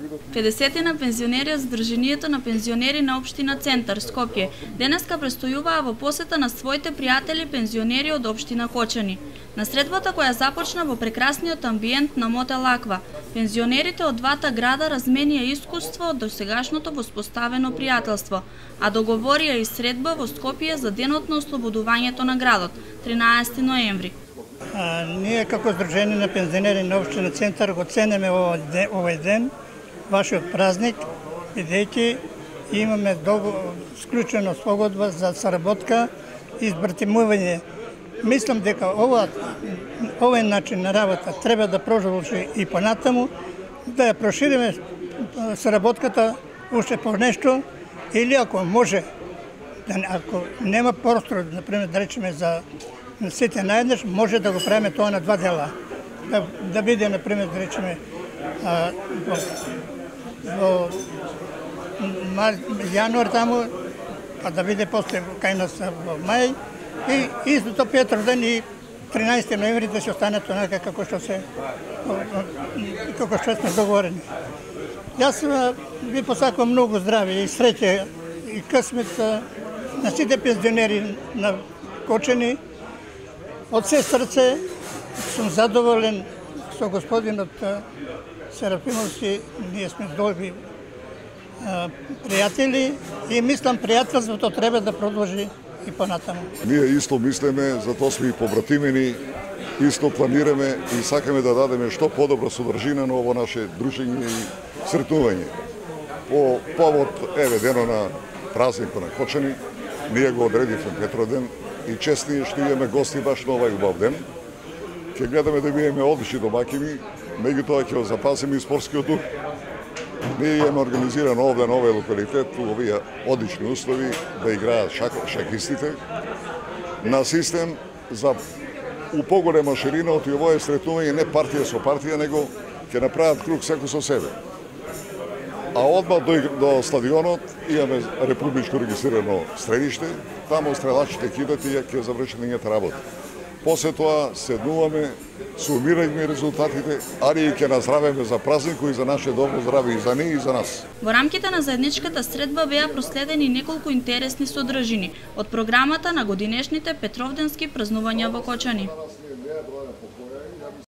50 на пензионери од Здруженијето на пензионери на Обштина Центар Скопје денеска престојуваа во посета на своите пријатели пензионери од Обштина Кочани. На средбата која започна во прекрасниот амбиент на Мотел Аква, пензионерите од двата града разменија искуство од досегашното воспоставено пријателство, а договорија и средба во Скопје за денот на ослободувањето на градот, 13 ноември. А, ние како Здружение на пензионери на Обштина Центар го ценеме овој ден вашиот празник, бидејќи имаме долго склучено спогодба за сработка, и избратимување. Мислам дека ова, овој начин на работа треба да продолжи и понатаму, да ја прошириме сработката уште по нешто, или ако може, да ако нема простор, например, да речеме за сите наеднаш, може да го правиме тоа на два дела. Да, да биде, например, да речеме, а, во мар, јануар таму, па да биде после кај нас во мај, и истото Петров ден и 13 ноември да се останат онака како што се како што сме договорени. Јас ви посакувам многу здравје и среќа и късмет на сите пензионери на Кочени. Од се срце сум задоволен со господинот Серафимовски, ние сме добри пријатели и мислам пријателството треба да продолжи и понатаму. Ние исто мислиме, затоа сме и побратимени, исто планираме и сакаме да дадеме што подобра содржина на ово наше дружење и сретнување. По повод, еве, дено на празникот на Кочани, ние го одредивме Петроден и честни што имаме гости баш на овај убав ден ќе гледаме да биеме одлични домакини, меѓутоа ќе го запазиме и спортскиот дух. Ние имаме организирано овде на овој локалитет, овие одлични услови да играат шак, шакистите на систем за у поголема ширина од овое сретнување не партија со партија, него ќе направат круг секој со себе. А одма до, до стадионот имаме републичко регистрирано средиште, таму стрелачите кидат и ќе завршат нивната работа. После тоа седнуваме, сумирајме резултатите, ари и ќе наздравеме за празник и за наше добро здраве и за ние и за нас. Во рамките на заедничката средба беа проследени неколку интересни содржини од програмата на годинешните Петровденски празнувања во Кочани.